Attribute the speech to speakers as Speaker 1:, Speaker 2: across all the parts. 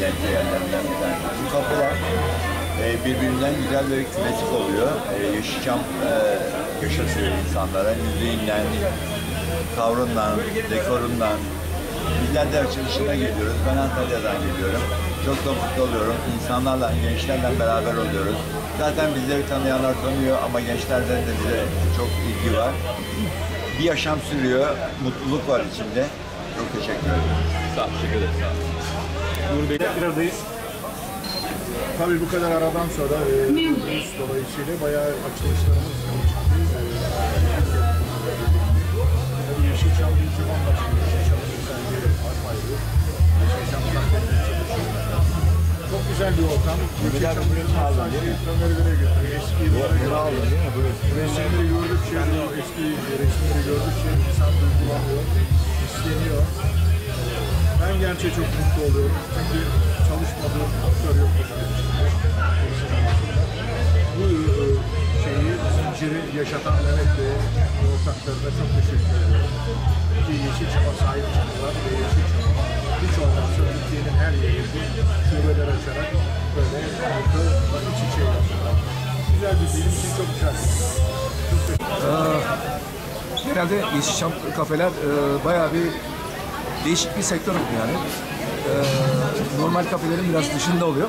Speaker 1: yerlerinden bir tanesi. Bu kapılar e, birbirinden güzel ve klasik oluyor. E, Yeşilçam e, yaşatıyor insanlara. Müziğinden, tavrından, dekorundan. Bizler de açılışına geliyoruz. Ben Antalya'dan geliyorum. Çok da mutlu oluyorum. İnsanlarla, gençlerle beraber oluyoruz. Zaten bizleri tanıyanlar tanıyor ama gençlerden de bize çok ilgi var bir yaşam sürüyor, mutluluk var içinde. Çok teşekkür ederim.
Speaker 2: Sağ ol. Teşekkür ederim. Sağ ol.
Speaker 3: Nur Bey'le bir aradayız. Tabii bu kadar aradan sonra e, dolayısıyla bayağı açılışlarımız Gerçi çok mutlu oluyorum. Çünkü çalışmadığım aktör yok. Bu e, şeyi, zinciri yaşatan Mehmet Bey'e ve ortaklarına çok teşekkür ediyorum. Ki Yeşilçam'a sahip çıktılar ve Yeşilçam'a hiç olmazsa Türkiye'nin her yerinde şubeler açarak böyle halkı iç içe. Güzel bir film için çok güzel. Çok teşekkür
Speaker 4: Genelde Yeşilçam kafeler e, bayağı bir değişik bir sektör oldu yani. E, normal kafelerin biraz dışında oluyor.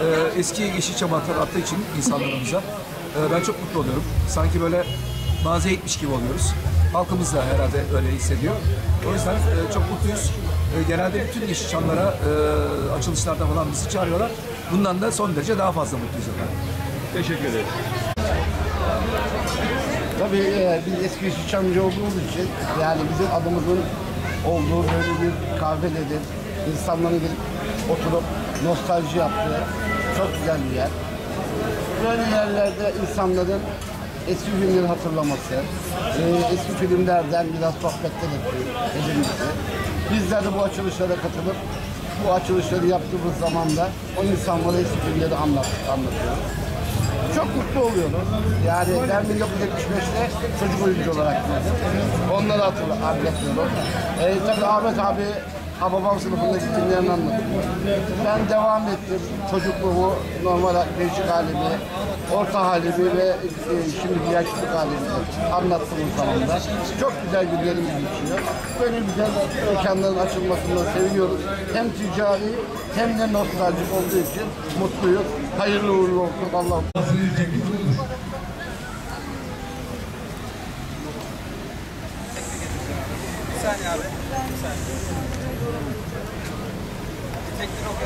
Speaker 4: E, eski Yeşilçam attığı için insanlarımıza e, ben çok mutlu oluyorum. Sanki böyle mağazaya gitmiş gibi oluyoruz. Halkımız da herhalde öyle hissediyor. O yüzden e, çok mutluyuz. E, genelde bütün Yeşilçamlara e, açılışlarda falan bizi çağırıyorlar. Bundan da son derece daha fazla mutluyuz efendim.
Speaker 2: Teşekkür ederim.
Speaker 5: Tabii e, biz eski Yeşilçamcı olduğumuz için yani bizim adımızın olduğu böyle bir kahvededir. İnsanların gelip oturup nostalji yaptığı çok güzel bir yer. Böyle yerlerde insanların eski filmleri hatırlaması, e, eski filmlerden biraz sohbetler edilmesi. Bizler de bu açılışlara katılıp bu açılışları yaptığımız zaman da o insanlara eski filmleri anlat, anlatıyoruz. Çok mutlu oluyoruz. Yani ben 1975'te çocuk oyuncu olarak girdim. Onları hatırla, anlatıyorum. Ee, tabii Ahmet abi Hababam sınıfındaki günlerini anlattım. Ben devam ettim. Çocukluğumu, normal gençlik halimi, orta halimi ve e, şimdiki yaşlılık halimi anlattım zamanda. Çok güzel günlerimiz geçiyor. Böyle güzel mekanların açılmasını seviyoruz. Hem ticari hem de nostaljik olduğu için mutluyuz. Hayırlı uğurlu olsun. Allah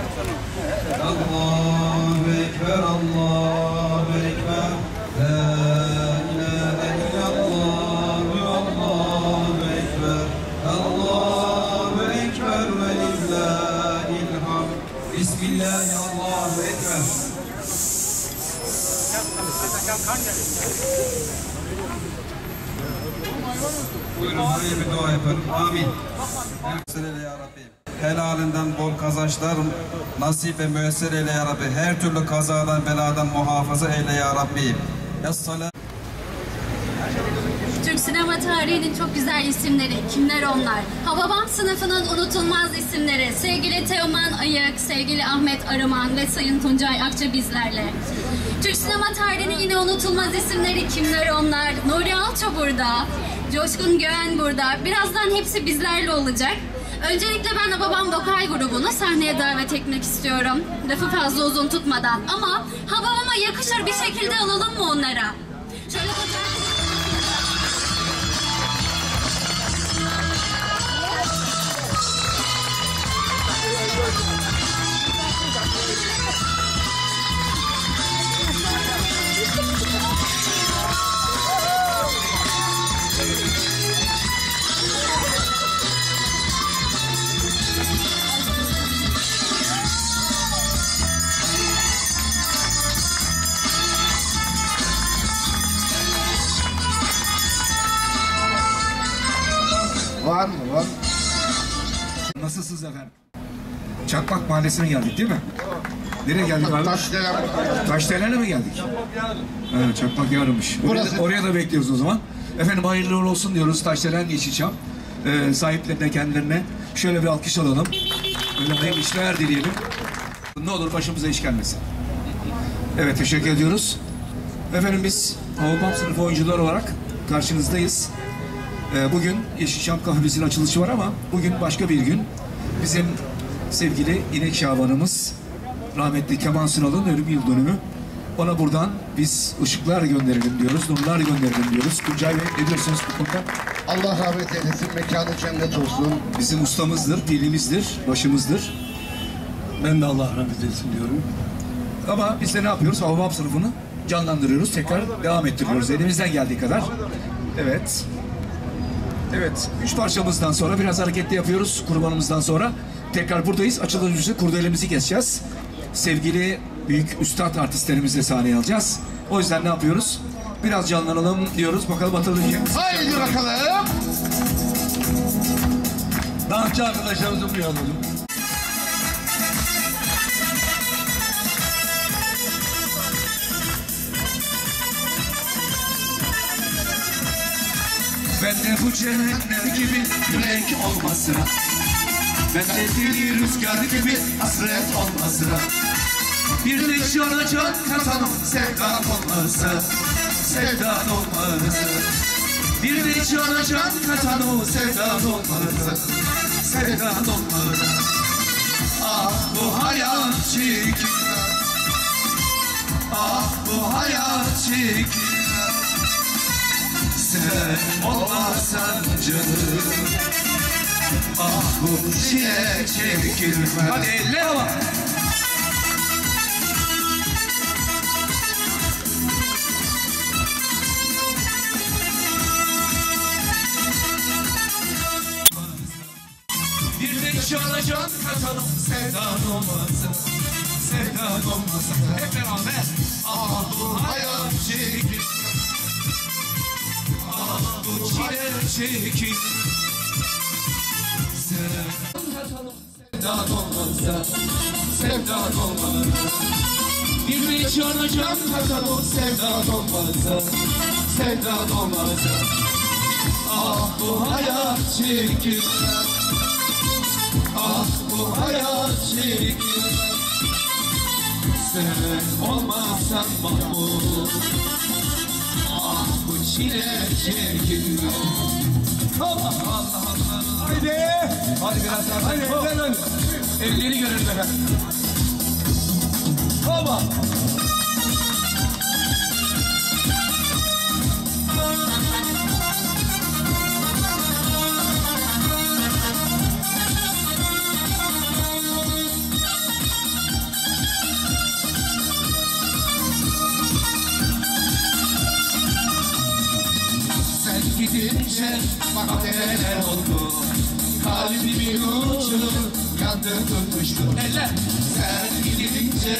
Speaker 6: Allahu Ekber, Allahu Ekber. La ilahe illallah, Allahu Ekber. Allahu Ekber ve lillahil hamd. Bismillah, Allahu Ekber. Buyurun, buraya bir dua yapalım. Amin kazançlar nasip ve müessir eyle ya Rabbi. Her türlü kazadan beladan muhafaza eyle ya Rabbi.
Speaker 7: Türk sinema tarihinin çok güzel isimleri. Kimler onlar? Hababam sınıfının unutulmaz isimleri. Sevgili Teoman Ayık, sevgili Ahmet Arıman ve Sayın Tuncay Akça bizlerle. Türk sinema tarihinin yine unutulmaz isimleri. Kimler onlar? Nuri Alço burada. Coşkun Göğen burada. Birazdan hepsi bizlerle olacak. Öncelikle ben Hababam Vokal grubunu sahneye davet etmek istiyorum. Lafı fazla uzun tutmadan. Ama Hababam'a yakışır bir şekilde alalım mı onlara? Şöyle.
Speaker 4: Nasılsınız efendim? Çakmak Mahallesi'ne geldik değil mi? Nereye geldik abi?
Speaker 5: Taşdelen.
Speaker 4: Taşdelen'e mi geldik? Evet, Çakmak yarınmış. Oraya, da, oraya da bekliyoruz o zaman. Efendim hayırlı uğurlu olsun diyoruz Taşdelen Yeşilçam. Ee, sahiplerine kendilerine şöyle bir alkış alalım. Böyle hayırlı işler dileyelim. Ne olur başımıza iş gelmesin. Evet teşekkür ediyoruz. Efendim biz Havupam sınıfı oyuncular olarak karşınızdayız. Ee, bugün Yeşilçam kahvesinin açılışı var ama bugün başka bir gün. Bizim sevgili İnek Şabanımız rahmetli Kemal Sunal'ın ölüm yıl dönümü. Ona buradan biz ışıklar gönderelim diyoruz, nurlar gönderelim diyoruz. Tuncay Bey ne diyorsunuz bu konuda?
Speaker 5: Allah rahmet eylesin. Mekanı cennet olsun.
Speaker 4: Bizim ustamızdır, pilimizdir, başımızdır.
Speaker 8: Ben de Allah rahmet eylesin diyorum.
Speaker 4: Ama biz de ne yapıyoruz? Havvab sınıfını canlandırıyoruz, tekrar devam ettiriyoruz elimizden geldiği kadar. Evet. Evet, üç parçamızdan sonra biraz hareketli yapıyoruz kurbanımızdan sonra. Tekrar buradayız. Açılışımızı kurdelemizi keseceğiz. Sevgili büyük üstad artistlerimizle sahneye alacağız. O yüzden ne yapıyoruz? Biraz canlanalım diyoruz. Bakalım hatırlayacak mısın?
Speaker 5: Haydi bakalım.
Speaker 8: Dansçı arkadaşlarımızı buraya alalım.
Speaker 4: De bu cehennem gibi yürek olmasına. Ben de deli rüzgar gibi hasret olmasına. Bir de cana can katan sevdan olması Sevdan olması Bir de cana can katan o sevdan olması Sevdan olması Ah bu hayat çirkin. Ah bu hayat çirkin sen olmasan canım Ah bu çile çekilmez Hadi eller ama Bir de katalım sevdan olmasın Sevdan olmasın Hep beraber. Ah bu hayat çirkin Çile çirkin Sevdan olmazsa Sevdan olmaz Bir de cana can katalım sevdan olmazsa Sevdan olmazsa Ah bu hayat çirkin
Speaker 8: Ah bu hayat çekiyor Sen olmazsan mahmut Ah bu çile çekilmez Allah Allah Haydi Hadi biraz daha Hadi hemen Elleri görün efendim Baba neler oldu Kalbimin ucu yandı tutmuştu Eller Sen gidince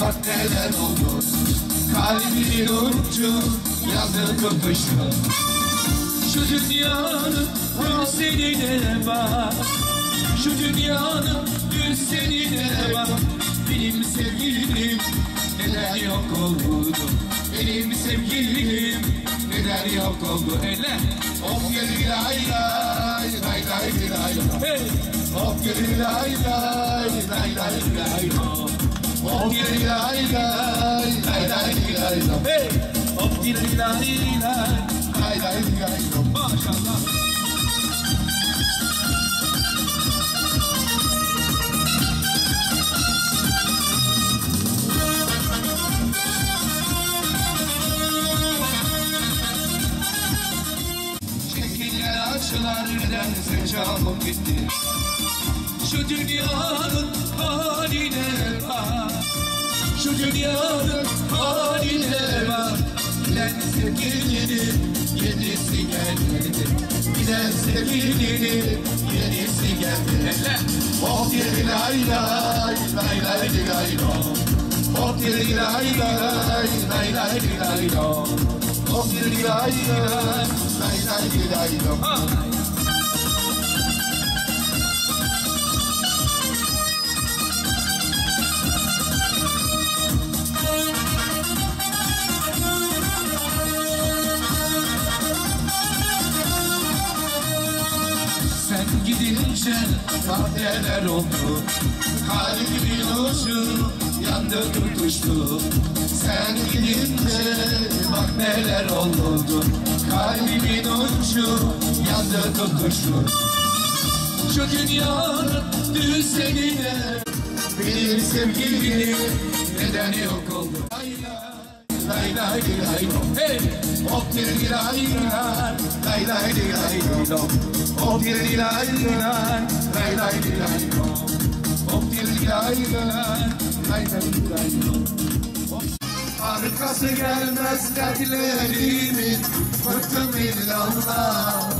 Speaker 8: bak neler oldu Kalbimin ucu yandı tutmuştu Şu dünyanın düzenine bak Şu dünyanın düzenine bak Benim sevgilim neden yok oldu? Benim sevgilim yok oldu Eller Of geri lay lay lay lay lay lay Of geri lay lay lay lay lay Of geri lay lay lay lay lay lay Of geri lay lay lay lay lay Maşallah nedense canım gitti. Şu dünyanın haline bak. Şu dünyanın haline bak. Giden sevgilinin yenisi gelmedi. Giden sevgilinin yenisi gelmedi. Oh yeri lay lay lay lay lay lay Oh yeri lay lay lay lay lay lay Oh yeri lay lay lay lay lay lay Bak neler oldu. Kalbimin ucu yandı tutuştu Sen gidince bak neler oldu. Kalbimin ucu yandı tutuştu Şu dünyanın düzenine Benim sevgilim neden yok oldu? Lay lay lay Hey! Hop diri lay lay Lay lay lay Arkası gelmez dertlerimin Bıktım illallah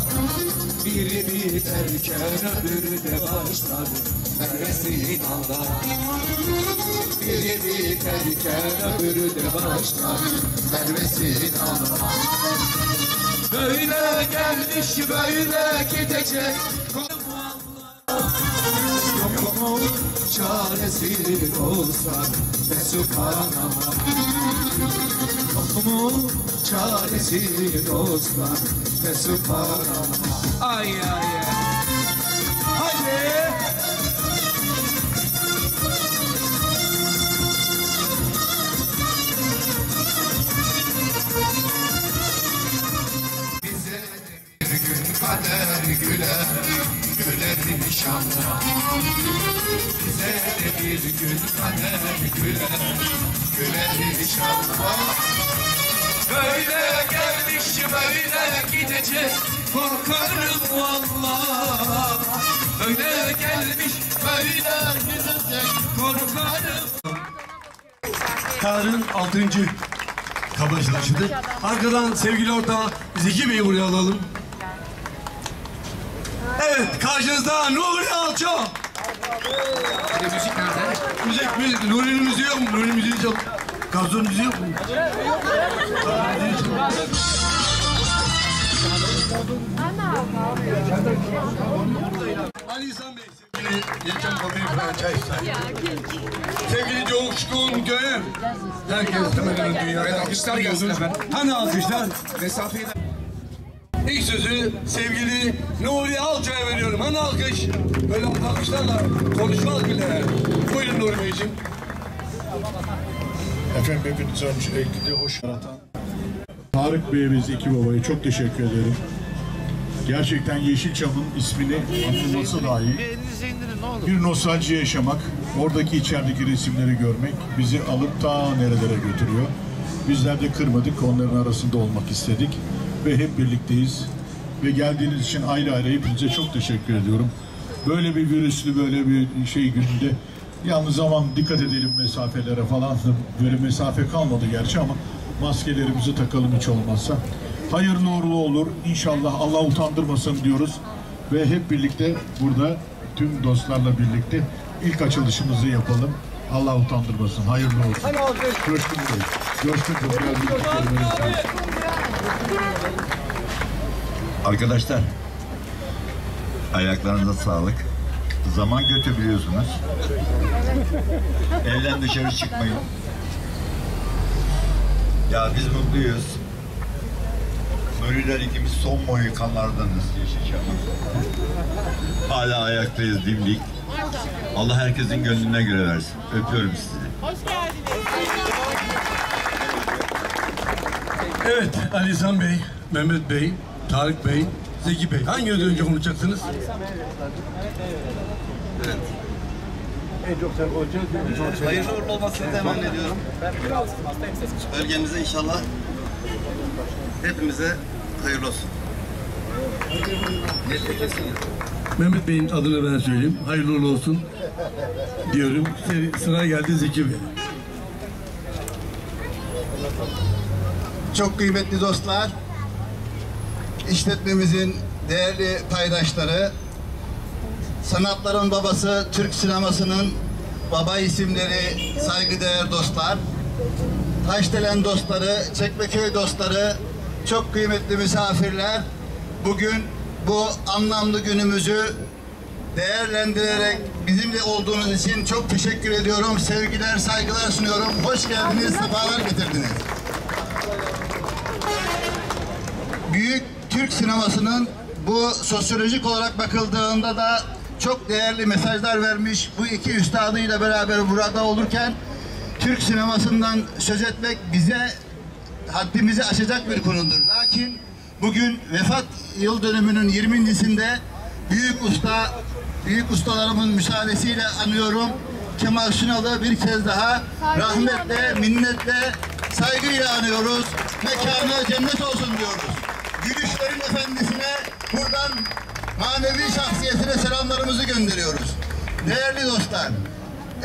Speaker 8: Biri biterken öbürü de başlar Neresin Allah Biri biterken öbürü de başlar Neresin Allah Böyle gelmiş böyle gidecek. Yok mu çaresi olsa Ve subhanallah Yok mu çaresi olsa Ve subhanallah Ay ay ay. Haydi Güler inşallah Bize de bir gün kader güler Güler inşallah Böyle gelmiş böyle gidecek Korkarım valla Böyle gelmiş böyle gidecek Korkarım Tarık'ın 6. kabaşlaşıdır. Arkadan sevgili ortağı Zeki Bey'i buraya alalım. Evet karşınızda Nuri Alço.
Speaker 4: Müzik nerede?
Speaker 8: Müzik, müzik. Nuri'nin müziği yok mu? Nuri'nin müziği çok. Gazon müziği yok mu? Yok. Ali İhsan Bey, sevgili Geçen Family Franchise. Sevgili Coşkun Göğen. Herkes hemen hemen dünyada.
Speaker 4: alkışlar gelsin efendim.
Speaker 8: Hani alkışlar?
Speaker 4: Mesafeyi de...
Speaker 8: ilk sözü sevgili Nuri Alço'ya veriyorum. Hani alkış? Böyle alkışlarla konuşmaz bile. Buyurun Nuri Beyciğim.
Speaker 9: Efendim hepinize öncelikle hoş yaratan Tarık Bey'e ve Zeki Baba'ya çok teşekkür ederim. Gerçekten Yeşilçam'ın ismini anılması dahi bir nostalji yaşamak, oradaki içerideki resimleri görmek bizi alıp ta nerelere götürüyor. Bizler de kırmadık, onların arasında olmak istedik ve hep birlikteyiz. Ve geldiğiniz için ayrı ayrı hepinize çok teşekkür ediyorum. Böyle bir virüslü, böyle bir şey gününde yalnız aman dikkat edelim mesafelere falan. Böyle mesafe kalmadı gerçi ama maskelerimizi takalım hiç olmazsa. Hayırlı uğurlu olur. İnşallah Allah utandırmasın diyoruz. Ve hep birlikte burada tüm dostlarla birlikte ilk açılışımızı yapalım. Allah utandırmasın. Hayırlı olsun. Coşkun Bey. Coşkun geldiniz.
Speaker 1: Arkadaşlar, ayaklarınıza sağlık. Zaman götürüyorsunuz. Evden dışarı çıkmayın. Ya biz mutluyuz. Nuriler ikimiz son Mohikanlardanız Yeşilçam'ın. Hala ayaktayız dimdik. Allah herkesin gönlüne göre versin. Öpüyorum sizi.
Speaker 8: Evet Ali İhsan Bey, Mehmet Bey, Tarık Bey, Zeki Bey. Hanginiz önce konuşacaksınız?
Speaker 10: Hayırlı uğurlu olmasını temenni ediyorum. Bölgemize inşallah hepimize hayırlı olsun.
Speaker 8: Mehmet Bey'in adını ben söyleyeyim. Hayırlı uğurlu olsun diyorum. Sıra geldi Zeki Bey.
Speaker 10: Çok kıymetli dostlar, işletmemizin değerli paydaşları, sanatların babası, Türk sinemasının baba isimleri, saygıdeğer dostlar, Taşdelen dostları, Çekmeköy dostları, çok kıymetli misafirler, bugün bu anlamlı günümüzü değerlendirerek bizimle olduğunuz için çok teşekkür ediyorum. Sevgiler, saygılar sunuyorum. Hoş geldiniz, sefalar getirdiniz. Büyük Türk sinemasının bu sosyolojik olarak bakıldığında da çok değerli mesajlar vermiş bu iki üstadıyla beraber burada olurken Türk sinemasından söz etmek bize haddimizi aşacak bir konudur. Lakin bugün vefat yıl dönümünün 20.sinde büyük usta, büyük ustalarımın müsaadesiyle anıyorum. Kemal Sunal'ı bir kez daha rahmetle, minnetle, saygıyla anıyoruz. Mekanı cennet olsun diyoruz. Manevi şahsiyetine selamlarımızı gönderiyoruz. Değerli dostlar,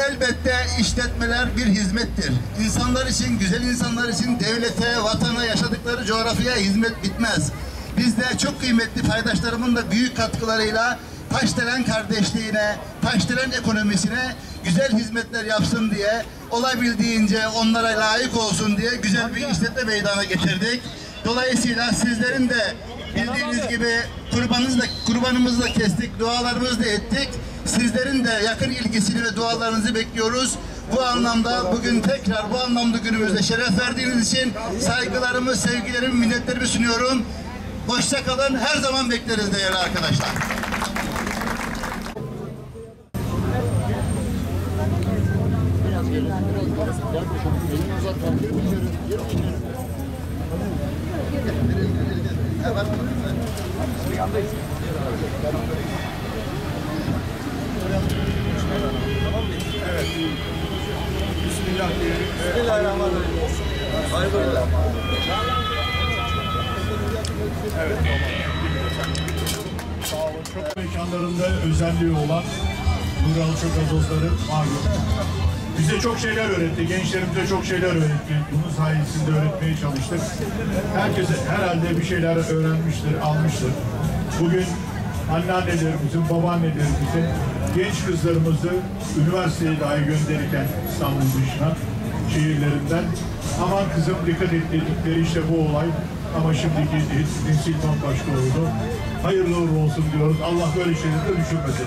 Speaker 10: elbette işletmeler bir hizmettir. İnsanlar için, güzel insanlar için devlete, vatana, yaşadıkları coğrafyaya hizmet bitmez. Biz de çok kıymetli paydaşlarımın da büyük katkılarıyla Taşdelen kardeşliğine, Taşdelen ekonomisine güzel hizmetler yapsın diye, olabildiğince onlara layık olsun diye güzel bir işletme meydana getirdik. Dolayısıyla sizlerin de bildiğiniz gibi kurbanınızı da, kurbanımızı da kestik, dualarımızı da ettik. Sizlerin de yakın ilgisini ve dualarınızı bekliyoruz. Bu anlamda bugün tekrar bu anlamda günümüzde şeref verdiğiniz için saygılarımı, sevgilerimi, minnetlerimi sunuyorum. Hoşça kalın. Her zaman bekleriz değerli arkadaşlar.
Speaker 9: Bismillah diyelim. Evet. Sağ olun. Çok mekanlarında özelliği olan Nuralı Çok Gazozları malum. Bize çok şeyler öğretti, gençlerimize çok şeyler öğretti. Bunun sayesinde öğretmeye çalıştık. Herkese herhalde bir şeyler öğrenmiştir, almıştır. Bugün anneannelerimizin, babaannelerimizin genç kızlarımızı üniversiteye dahi gönderirken İstanbul dışına, şehirlerinden aman kızım dikkat et dedikleri işte bu olay. Ama şimdiki nesil bambaşka oldu. Hayırlı uğurlu olsun diyoruz. Allah böyle şeyleri de düşürmesin.